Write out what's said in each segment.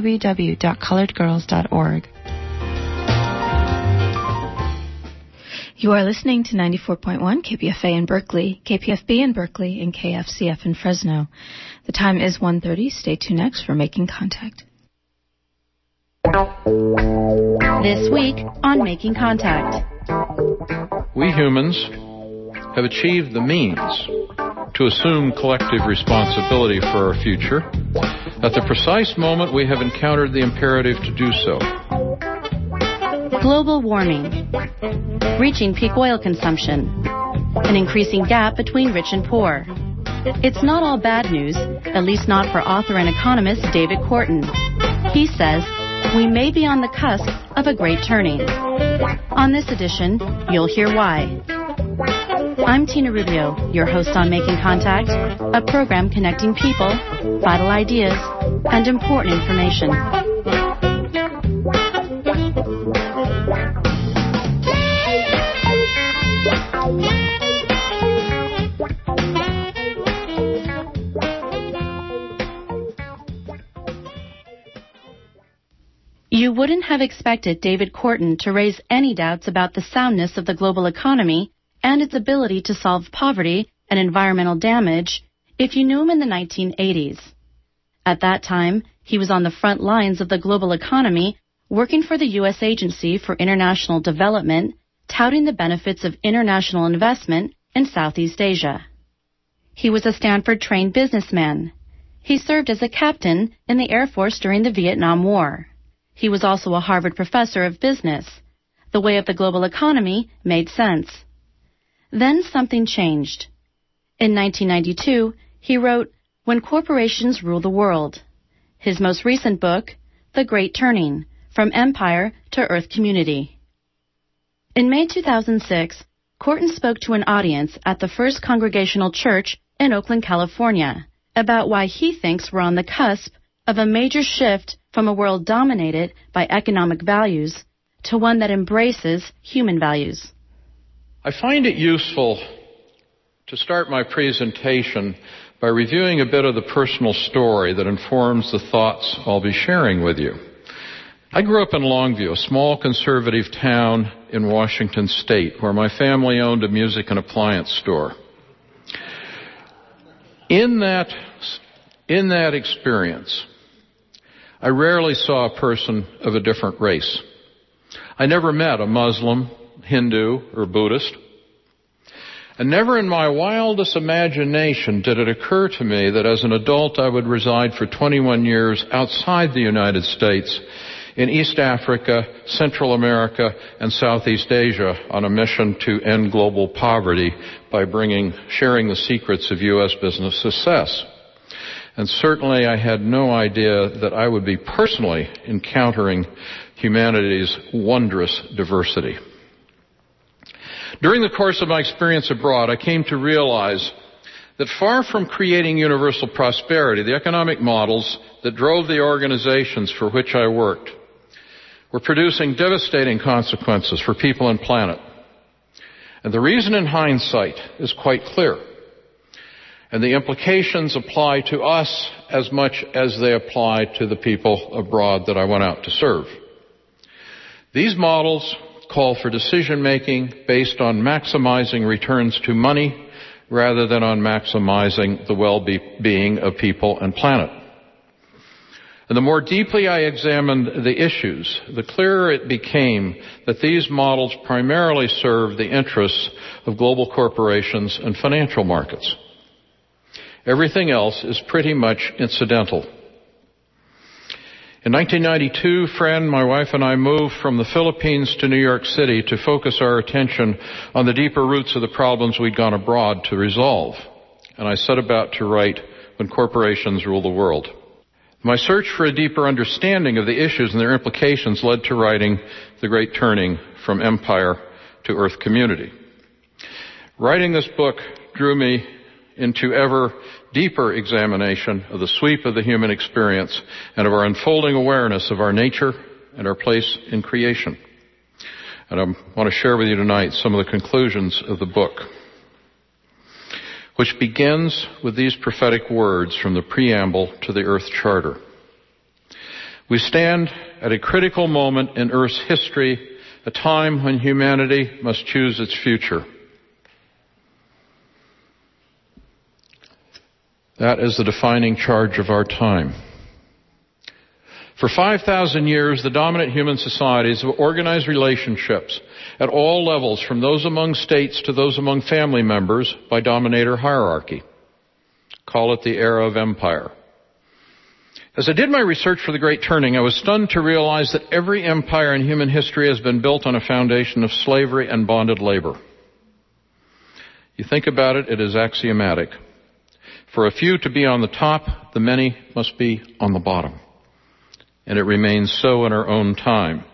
www.coloredgirls.org. You are listening to 94.1 KPFA in Berkeley, KPFB in Berkeley, and KFCF in Fresno. The time is 1.30. Stay tuned next for Making Contact. This week on Making Contact. We humans have achieved the means to assume collective responsibility for our future at the precise moment we have encountered the imperative to do so. Global warming, reaching peak oil consumption, an increasing gap between rich and poor. It's not all bad news, at least not for author and economist David Korten. He says, we may be on the cusp of a great turning. On this edition, you'll hear why. I'm Tena Rubio, your host on Making Contact, a program connecting people, vital ideas, and important information. You wouldn't have expected David Korten to raise any doubts about the soundness of the global economy and its ability to solve poverty and environmental damage if you knew him in the 1980s. At that time, he was on the front lines of the global economy, working for the U.S. Agency for International Development, touting the benefits of international investment in Southeast Asia. He was a Stanford trained businessman. He served as a captain in the Air Force during the Vietnam War. He was also a Harvard professor of business. The way of the global economy made sense. Then something changed. In 1992, he wrote When Corporations Rule the World. His most recent book, The Great Turning From Empire to Earth Community. In May 2006, Korten spoke to an audience at the First Congregational Church in Oakland, California, about why he thinks we're on the cusp of a major shift from a world dominated by economic values to one that embraces human values. I find it useful to start my presentation by reviewing a bit of the personal story that informs the thoughts I'll be sharing with you. I grew up in Longview, a small conservative town in Washington state where my family owned a music and appliance store. In that, in that experience, I rarely saw a person of a different race. I never met a Muslim, Hindu, or Buddhist. And never in my wildest imagination did it occur to me that as an adult I would reside for 21 years outside the United States in East Africa, Central America, and Southeast Asia on a mission to end global poverty by bringing, sharing the secrets of U.S. business success. And certainly I had no idea that I would be personally encountering humanity's wondrous diversity. During the course of my experience abroad, I came to realize that far from creating universal prosperity, the economic models that drove the organizations for which I worked were producing devastating consequences for people and planet. And the reason in hindsight is quite clear. And the implications apply to us as much as they apply to the people abroad that I went out to serve. These models call for decision making based on maximizing returns to money rather than on maximizing the well-being of people and planet. And the more deeply I examined the issues, the clearer it became that these models primarily serve the interests of global corporations and financial markets. Everything else is pretty much incidental. In 1992, friend, my wife and I moved from the Philippines to New York City to focus our attention on the deeper roots of the problems we'd gone abroad to resolve. And I set about to write When Corporations Rule the World. My search for a deeper understanding of the issues and their implications led to writing The Great Turning from Empire to Earth Community. Writing this book drew me into ever deeper examination of the sweep of the human experience and of our unfolding awareness of our nature and our place in creation. And I want to share with you tonight some of the conclusions of the book, which begins with these prophetic words from the preamble to the Earth Charter. We stand at a critical moment in Earth's history, a time when humanity must choose its future. That is the defining charge of our time. For 5,000 years, the dominant human societies have organized relationships at all levels, from those among states to those among family members, by dominator hierarchy. Call it the era of empire. As I did my research for the Great Turning, I was stunned to realize that every empire in human history has been built on a foundation of slavery and bonded labor. You think about it, it is axiomatic. For a few to be on the top, the many must be on the bottom and it remains so in our own time,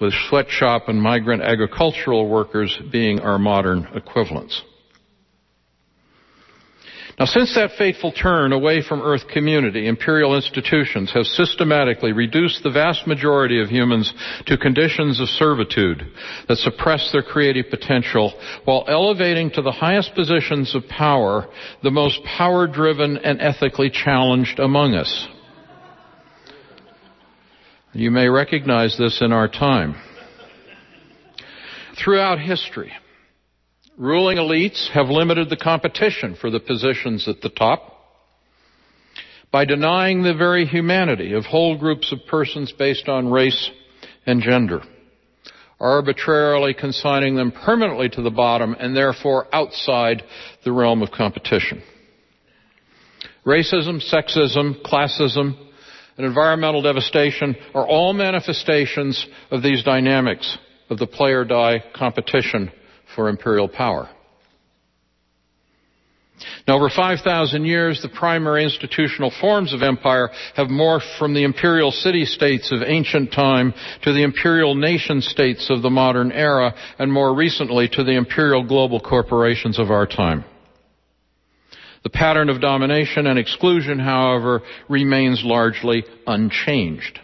with sweatshop and migrant agricultural workers being our modern equivalents. Now, since that fateful turn away from Earth community, imperial institutions have systematically reduced the vast majority of humans to conditions of servitude that suppress their creative potential while elevating to the highest positions of power the most power driven and ethically challenged among us. You may recognize this in our time. Throughout history, ruling elites have limited the competition for the positions at the top by denying the very humanity of whole groups of persons based on race and gender, arbitrarily consigning them permanently to the bottom and therefore outside the realm of competition. Racism, sexism, classism, and environmental devastation are all manifestations of these dynamics of the play or die competition for imperial power. Now, over 5,000 years, the primary institutional forms of empire have morphed from the imperial city-states of ancient time to the imperial nation-states of the modern era, and more recently to the imperial global corporations of our time. The pattern of domination and exclusion, however, remains largely unchanged.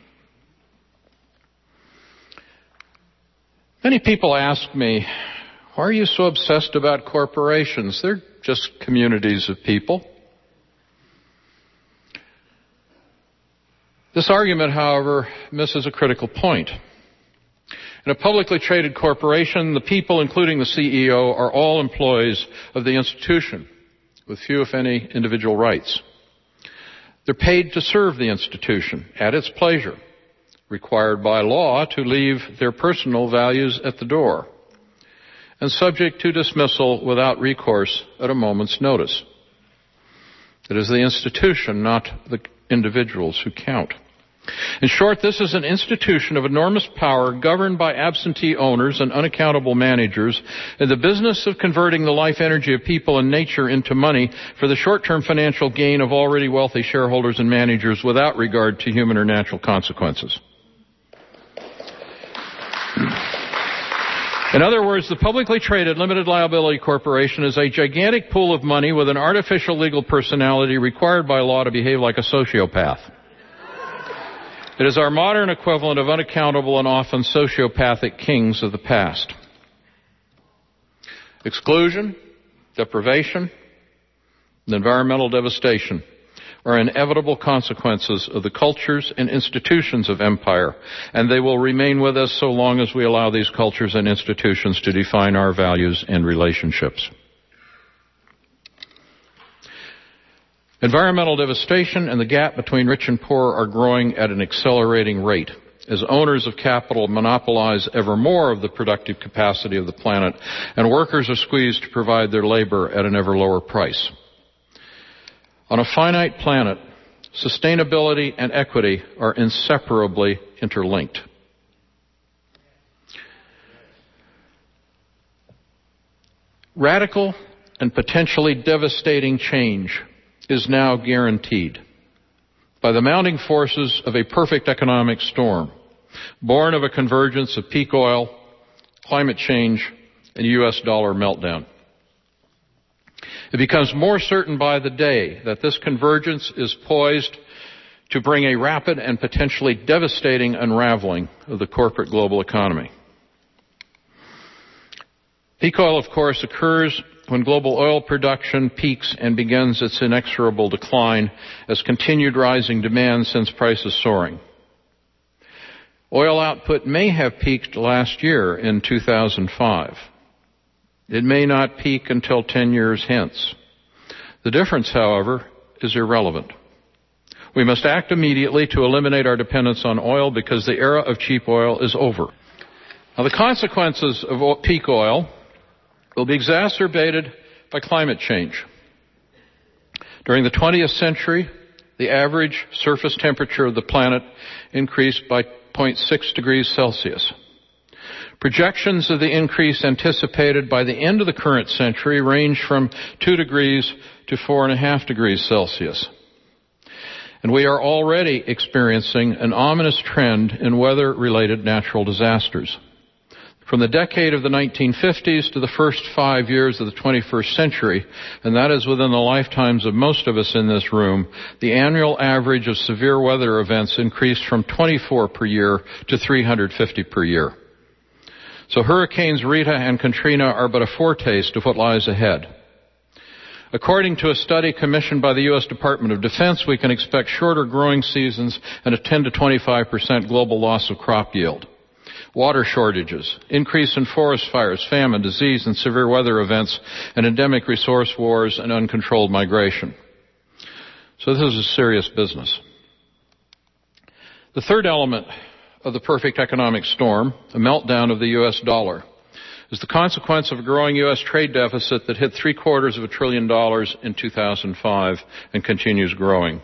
Many people ask me, why are you so obsessed about corporations? They're just communities of people. This argument, however, misses a critical point. In a publicly traded corporation, the people, including the CEO, are all employees of the institution with few, if any, individual rights. They're paid to serve the institution at its pleasure, required by law to leave their personal values at the door, and subject to dismissal without recourse at a moment's notice. It is the institution, not the individuals, who count. In short, this is an institution of enormous power governed by absentee owners and unaccountable managers in the business of converting the life energy of people and nature into money for the short-term financial gain of already wealthy shareholders and managers without regard to human or natural consequences. In other words, the publicly traded limited liability corporation is a gigantic pool of money with an artificial legal personality required by law to behave like a sociopath. It is our modern equivalent of unaccountable and often sociopathic kings of the past. Exclusion, deprivation, and environmental devastation are inevitable consequences of the cultures and institutions of empire, and they will remain with us so long as we allow these cultures and institutions to define our values and relationships. Environmental devastation and the gap between rich and poor are growing at an accelerating rate as owners of capital monopolize ever more of the productive capacity of the planet and workers are squeezed to provide their labor at an ever lower price. On a finite planet, sustainability and equity are inseparably interlinked. Radical and potentially devastating change is now guaranteed by the mounting forces of a perfect economic storm, born of a convergence of peak oil, climate change, and U.S. dollar meltdown. It becomes more certain by the day that this convergence is poised to bring a rapid and potentially devastating unraveling of the corporate global economy. Peak oil, of course, occurs when global oil production peaks and begins its inexorable decline as continued rising demand sends prices soaring. Oil output may have peaked last year in 2005. It may not peak until 10 years hence. The difference, however, is irrelevant. We must act immediately to eliminate our dependence on oil because the era of cheap oil is over. Now, the consequences of peak oil will be exacerbated by climate change. During the 20th century, the average surface temperature of the planet increased by 0.6 degrees Celsius. Projections of the increase anticipated by the end of the current century range from 2 degrees to 4.5 degrees Celsius. And we are already experiencing an ominous trend in weather related natural disasters. From the decade of the 1950s to the first five years of the 21st century, and that is within the lifetimes of most of us in this room, the annual average of severe weather events increased from 24 per year to 350 per year. So Hurricanes Rita and Katrina are but a foretaste of what lies ahead. According to a study commissioned by the U.S. Department of Defense, we can expect shorter growing seasons and a 10 to 25 percent global loss of crop yield water shortages, increase in forest fires, famine, disease, and severe weather events, and endemic resource wars and uncontrolled migration. So this is a serious business. The third element of the perfect economic storm, a meltdown of the U.S. dollar, is the consequence of a growing U.S. trade deficit that hit three quarters of a trillion dollars in 2005 and continues growing.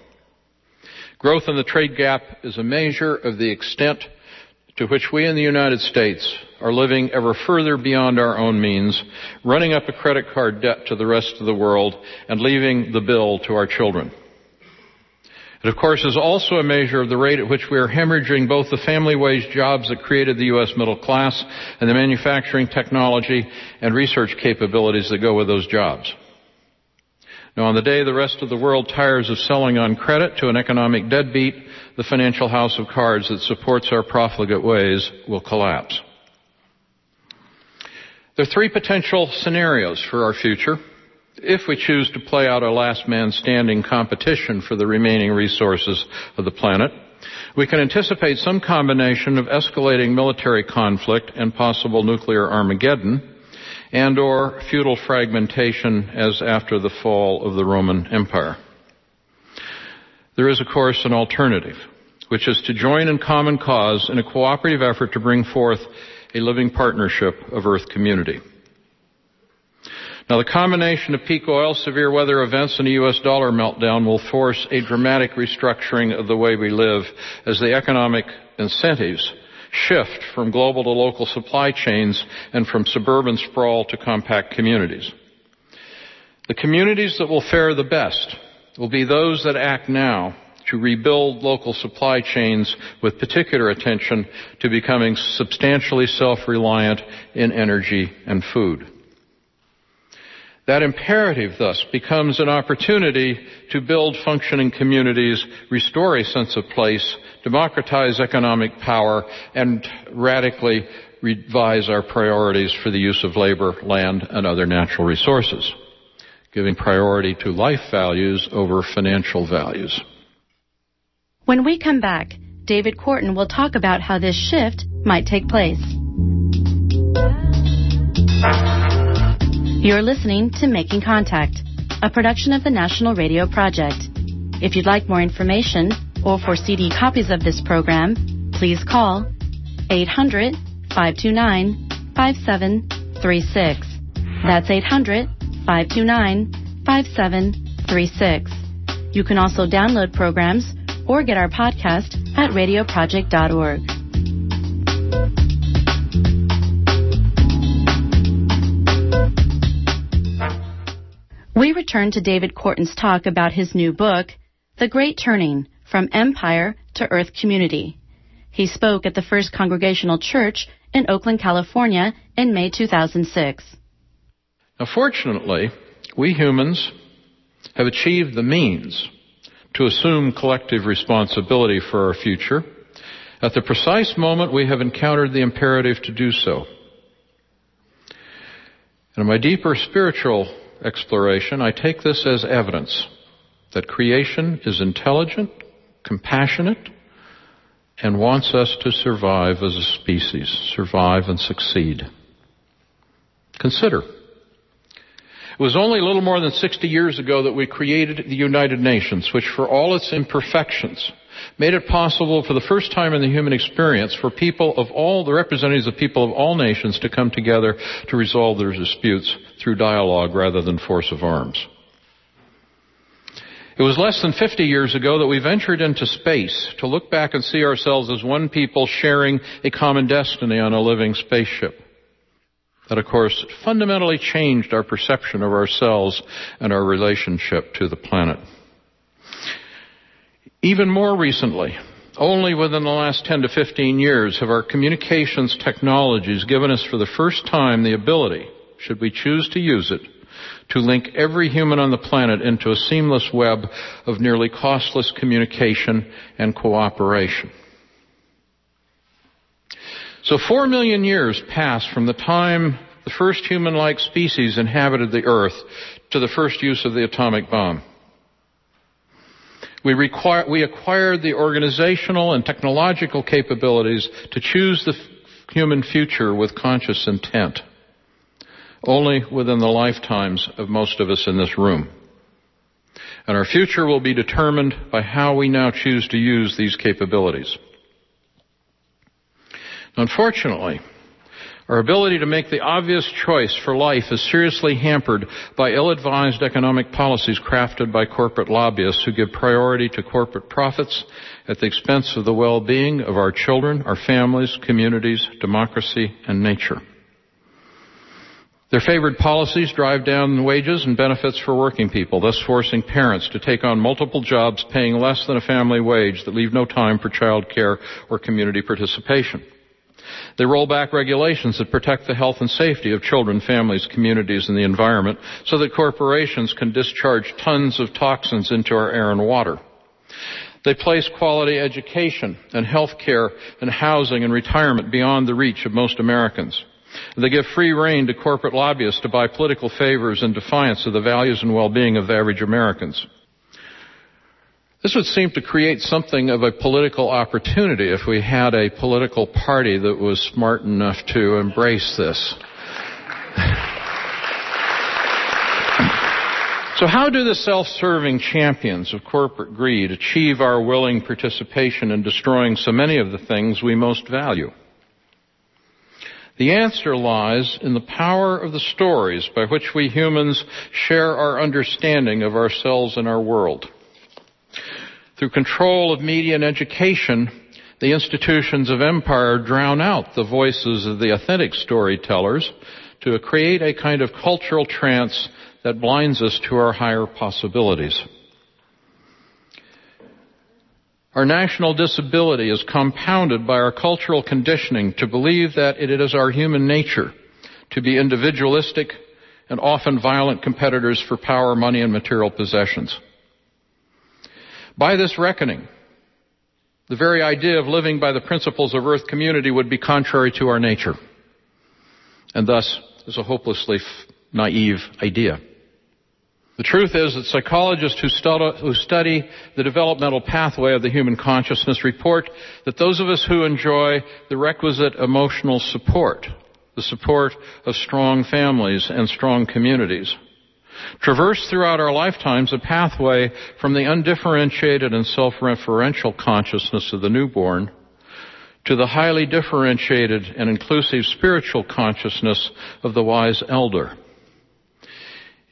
Growth in the trade gap is a measure of the extent to which we in the United States are living ever further beyond our own means, running up a credit card debt to the rest of the world, and leaving the bill to our children. It, of course, is also a measure of the rate at which we are hemorrhaging both the family wage jobs that created the U.S. middle class and the manufacturing technology and research capabilities that go with those jobs. Now, on the day the rest of the world tires of selling on credit to an economic deadbeat, the financial house of cards that supports our profligate ways will collapse. There are three potential scenarios for our future if we choose to play out a last man standing competition for the remaining resources of the planet. We can anticipate some combination of escalating military conflict and possible nuclear Armageddon and or feudal fragmentation as after the fall of the Roman Empire. There is, of course, an alternative, which is to join in common cause in a cooperative effort to bring forth a living partnership of Earth community. Now, the combination of peak oil, severe weather events, and a U.S. dollar meltdown will force a dramatic restructuring of the way we live as the economic incentives shift from global to local supply chains and from suburban sprawl to compact communities. The communities that will fare the best will be those that act now to rebuild local supply chains with particular attention to becoming substantially self-reliant in energy and food. That imperative thus becomes an opportunity to build functioning communities, restore a sense of place, democratize economic power, and radically revise our priorities for the use of labor, land, and other natural resources, giving priority to life values over financial values. When we come back, David Korten will talk about how this shift might take place. You're listening to Making Contact, a production of the National Radio Project. If you'd like more information or for CD copies of this program, please call 800 529 5736. That's 800 529 5736. You can also download programs or get our podcast at radioproject.org. We return to David Korten's talk about his new book, The Great Turning From Empire to Earth Community. He spoke at the First Congregational Church in Oakland, California in May 2006. Now, fortunately, we humans have achieved the means to assume collective responsibility for our future at the precise moment we have encountered the imperative to do so. And in my deeper spiritual exploration, I take this as evidence that creation is intelligent, compassionate, and wants us to survive as a species, survive and succeed. Consider. It was only a little more than 60 years ago that we created the United Nations, which for all its imperfections made it possible for the first time in the human experience for people of all, the representatives of people of all nations to come together to resolve their disputes through dialogue rather than force of arms. It was less than 50 years ago that we ventured into space to look back and see ourselves as one people sharing a common destiny on a living spaceship. That, of course, fundamentally changed our perception of ourselves and our relationship to the planet. Even more recently, only within the last 10 to 15 years have our communications technologies given us for the first time the ability, should we choose to use it, to link every human on the planet into a seamless web of nearly costless communication and cooperation. So four million years passed from the time the first human-like species inhabited the earth to the first use of the atomic bomb. We, require, we acquired the organizational and technological capabilities to choose the human future with conscious intent. Only within the lifetimes of most of us in this room. And our future will be determined by how we now choose to use these capabilities. Unfortunately, our ability to make the obvious choice for life is seriously hampered by ill-advised economic policies crafted by corporate lobbyists who give priority to corporate profits at the expense of the well-being of our children, our families, communities, democracy, and nature. Their favored policies drive down wages and benefits for working people, thus forcing parents to take on multiple jobs paying less than a family wage that leave no time for child care or community participation. They roll back regulations that protect the health and safety of children, families, communities, and the environment so that corporations can discharge tons of toxins into our air and water. They place quality education and health care and housing and retirement beyond the reach of most Americans. They give free rein to corporate lobbyists to buy political favors in defiance of the values and well-being of average Americans. This would seem to create something of a political opportunity if we had a political party that was smart enough to embrace this. So how do the self-serving champions of corporate greed achieve our willing participation in destroying so many of the things we most value? The answer lies in the power of the stories by which we humans share our understanding of ourselves and our world. Through control of media and education, the institutions of empire drown out the voices of the authentic storytellers to create a kind of cultural trance that blinds us to our higher possibilities. Our national disability is compounded by our cultural conditioning to believe that it is our human nature to be individualistic and often violent competitors for power, money, and material possessions. By this reckoning, the very idea of living by the principles of earth community would be contrary to our nature, and thus is a hopelessly naive idea. The truth is that psychologists who study, who study, the developmental pathway of the human consciousness report that those of us who enjoy the requisite emotional support, the support of strong families and strong communities, traverse throughout our lifetimes a pathway from the undifferentiated and self-referential consciousness of the newborn to the highly differentiated and inclusive spiritual consciousness of the wise elder.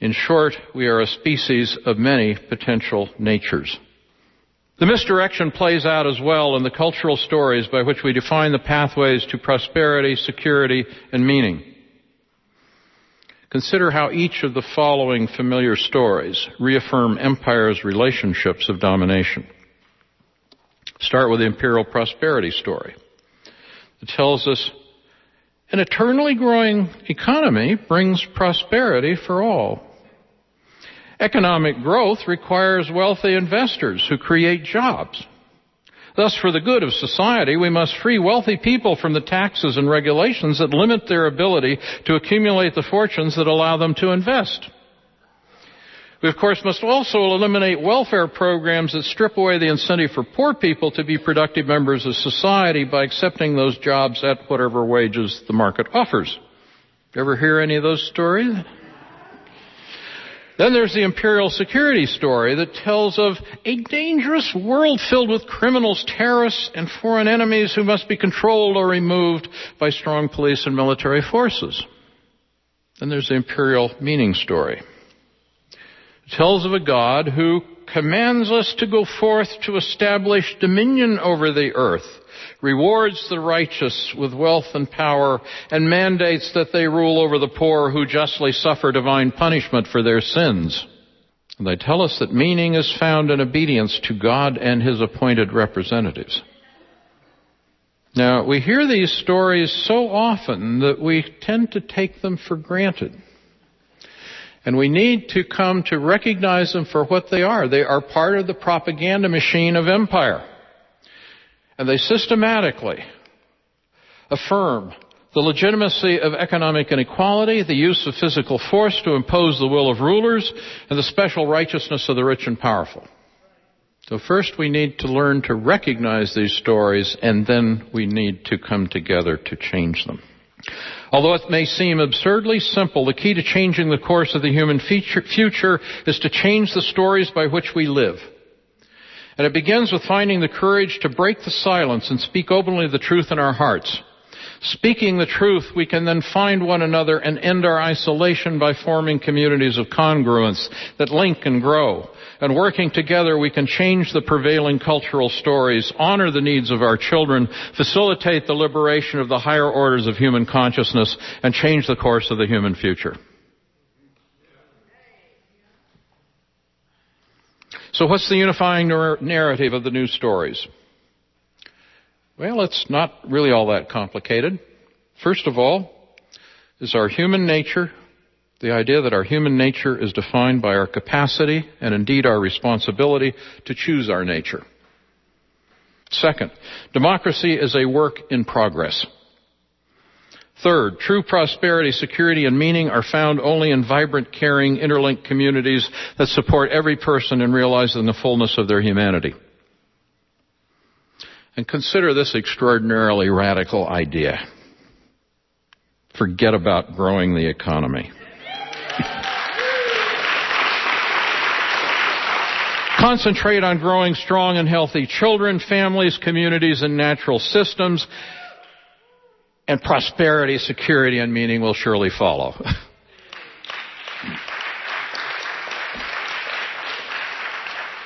In short, we are a species of many potential natures. The misdirection plays out as well in the cultural stories by which we define the pathways to prosperity, security, and meaning. Consider how each of the following familiar stories reaffirm empire's relationships of domination. Start with the imperial prosperity story. It tells us an eternally growing economy brings prosperity for all. Economic growth requires wealthy investors who create jobs. Thus, for the good of society, we must free wealthy people from the taxes and regulations that limit their ability to accumulate the fortunes that allow them to invest. We, of course, must also eliminate welfare programs that strip away the incentive for poor people to be productive members of society by accepting those jobs at whatever wages the market offers. Ever hear any of those stories? Then there's the imperial security story that tells of a dangerous world filled with criminals, terrorists, and foreign enemies who must be controlled or removed by strong police and military forces. Then there's the imperial meaning story. It tells of a God who commands us to go forth to establish dominion over the earth, rewards the righteous with wealth and power, and mandates that they rule over the poor who justly suffer divine punishment for their sins. And they tell us that meaning is found in obedience to God and His appointed representatives. Now, we hear these stories so often that we tend to take them for granted. And we need to come to recognize them for what they are. They are part of the propaganda machine of empire. And they systematically affirm the legitimacy of economic inequality, the use of physical force to impose the will of rulers, and the special righteousness of the rich and powerful. So first we need to learn to recognize these stories and then we need to come together to change them. Although it may seem absurdly simple, the key to changing the course of the human future is to change the stories by which we live. And it begins with finding the courage to break the silence and speak openly the truth in our hearts. Speaking the truth, we can then find one another and end our isolation by forming communities of congruence that link and grow. And working together, we can change the prevailing cultural stories, honor the needs of our children, facilitate the liberation of the higher orders of human consciousness, and change the course of the human future. So what's the unifying narrative of the new stories? Well, it's not really all that complicated. First of all, is our human nature, the idea that our human nature is defined by our capacity and indeed our responsibility to choose our nature. Second, democracy is a work in progress. Third, true prosperity, security, and meaning are found only in vibrant, caring, interlinked communities that support every person in realizing the fullness of their humanity. And consider this extraordinarily radical idea. Forget about growing the economy. Concentrate on growing strong and healthy children, families, communities, and natural systems, and prosperity, security, and meaning will surely follow.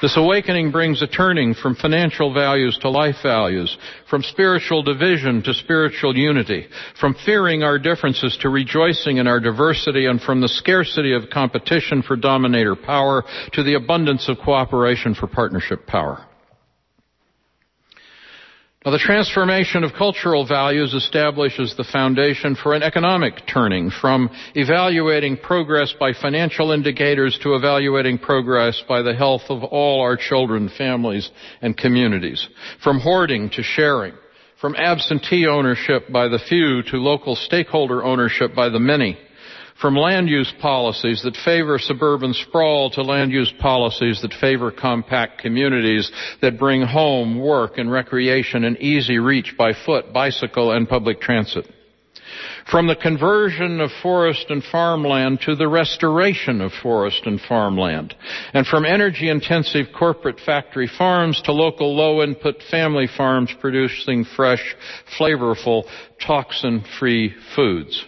This awakening brings a turning from financial values to life values, from spiritual division to spiritual unity, from fearing our differences to rejoicing in our diversity, and from the scarcity of competition for dominator power to the abundance of cooperation for partnership power. Now, the transformation of cultural values establishes the foundation for an economic turning from evaluating progress by financial indicators to evaluating progress by the health of all our children, families, and communities. From hoarding to sharing. From absentee ownership by the few to local stakeholder ownership by the many from land use policies that favor suburban sprawl to land use policies that favor compact communities that bring home, work, and recreation in easy reach by foot, bicycle, and public transit. From the conversion of forest and farmland to the restoration of forest and farmland. And from energy intensive corporate factory farms to local low input family farms producing fresh, flavorful, toxin free foods.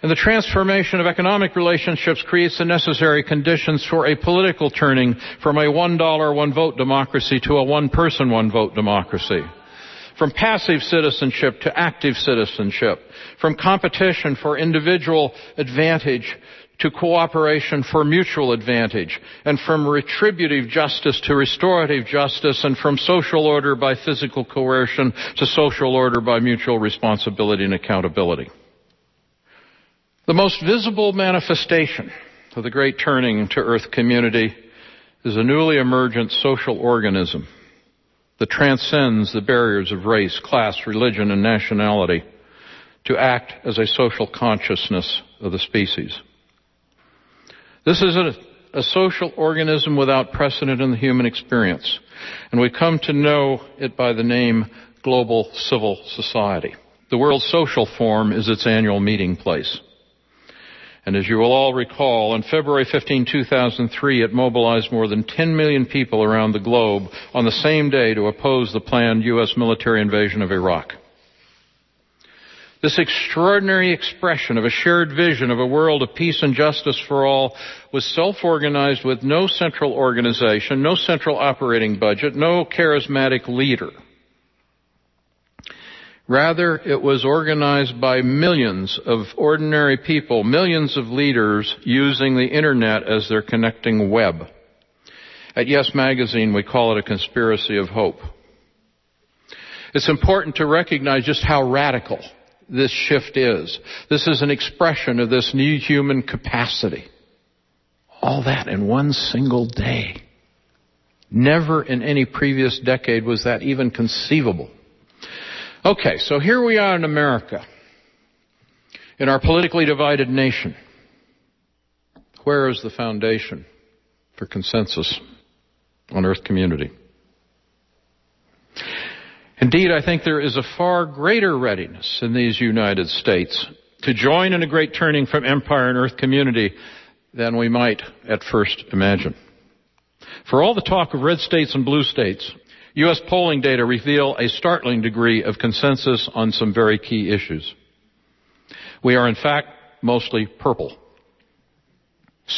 And the transformation of economic relationships creates the necessary conditions for a political turning from a one dollar, one vote democracy to a one person, one vote democracy. From passive citizenship to active citizenship. From competition for individual advantage to cooperation for mutual advantage, and from retributive justice to restorative justice, and from social order by physical coercion to social order by mutual responsibility and accountability. The most visible manifestation of the great turning to earth community is a newly emergent social organism that transcends the barriers of race, class, religion, and nationality to act as a social consciousness of the species. This is a, a social organism without precedent in the human experience, and we come to know it by the name Global Civil Society. The World Social Forum is its annual meeting place. And as you will all recall, on February 15, 2003, it mobilized more than 10 million people around the globe on the same day to oppose the planned U.S. military invasion of Iraq. This extraordinary expression of a shared vision of a world of peace and justice for all was self-organized with no central organization, no central operating budget, no charismatic leader. Rather, it was organized by millions of ordinary people, millions of leaders using the internet as their connecting web. At Yes Magazine, we call it a conspiracy of hope. It's important to recognize just how radical this shift is. This is an expression of this new human capacity. All that in one single day. Never in any previous decade was that even conceivable. Okay, so here we are in America, in our politically divided nation. Where is the foundation for consensus on Earth community? Indeed, I think there is a far greater readiness in these United States to join in a great turning from empire and Earth community than we might at first imagine. For all the talk of red states and blue states, U.S. polling data reveal a startling degree of consensus on some very key issues. We are in fact mostly purple.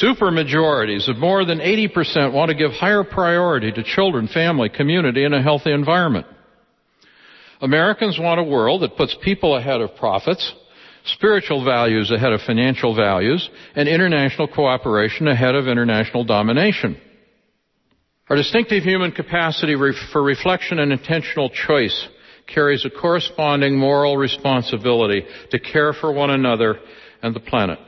Supermajorities of more than 80% want to give higher priority to children, family, community, and a healthy environment. Americans want a world that puts people ahead of profits, spiritual values ahead of financial values, and international cooperation ahead of international domination. Our distinctive human capacity for reflection and intentional choice carries a corresponding moral responsibility to care for one another and the planet.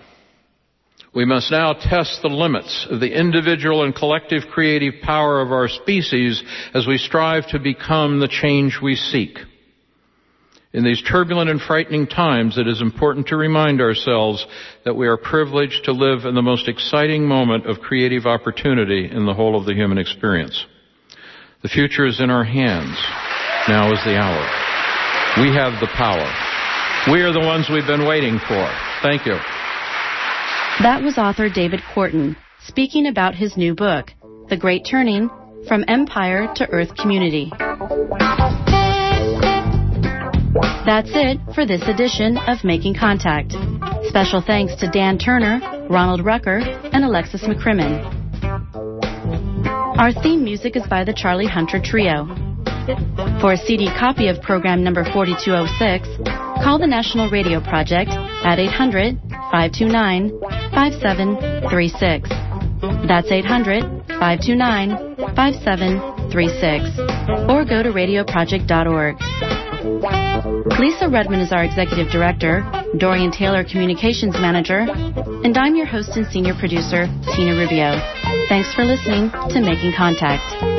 We must now test the limits of the individual and collective creative power of our species as we strive to become the change we seek. In these turbulent and frightening times, it is important to remind ourselves that we are privileged to live in the most exciting moment of creative opportunity in the whole of the human experience. The future is in our hands. Now is the hour. We have the power. We are the ones we've been waiting for. Thank you. That was author David Korten speaking about his new book, The Great Turning From Empire to Earth Community. That's it for this edition of Making Contact. Special thanks to Dan Turner, Ronald Rucker, and Alexis McCrimmon. Our theme music is by the Charlie Hunter Trio. For a CD copy of program number 4206, call the National Radio Project at 800 529 5736. That's 800 529 5736. Or go to radioproject.org. Lisa Rudman is our executive director, Dorian Taylor communications manager, and I'm your host and senior producer, Tena Rubio. Thanks for listening to Making Contact.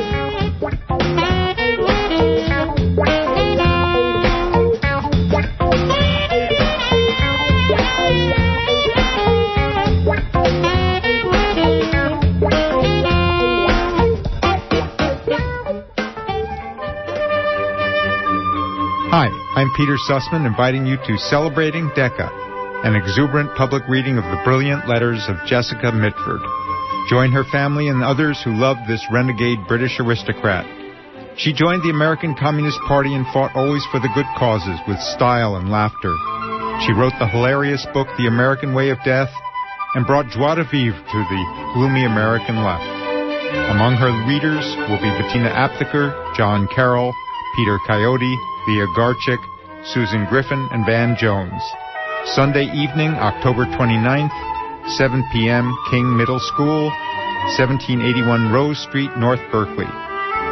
I'm Peter Sussman, inviting you to Celebrating Decca, an exuberant public reading of the brilliant letters of Jessica Mitford. Join her family and others who loved this renegade British aristocrat. She joined the American Communist Party and fought always for the good causes with style and laughter. She wrote the hilarious book The American Way of Death and brought joie de vivre to the gloomy American left. Among her readers will be Bettina Aptheker, John Carroll, Peter Coyote, Leah Garchik, Susan Griffin, and Van Jones. Sunday evening, October 29th, 7 p.m., King Middle School, 1781 Rose Street, North Berkeley.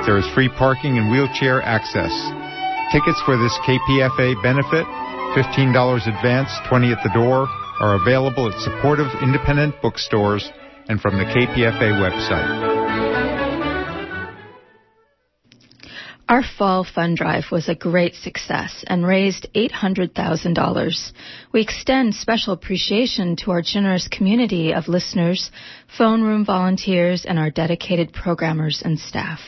There is free parking and wheelchair access. Tickets for this KPFA benefit, $15 advance, 20 at the door, are available at supportive independent bookstores and from the KPFA website. Our fall fund drive was a great success and raised $800,000. We extend special appreciation to our generous community of listeners, phone room volunteers, and our dedicated programmers and staff.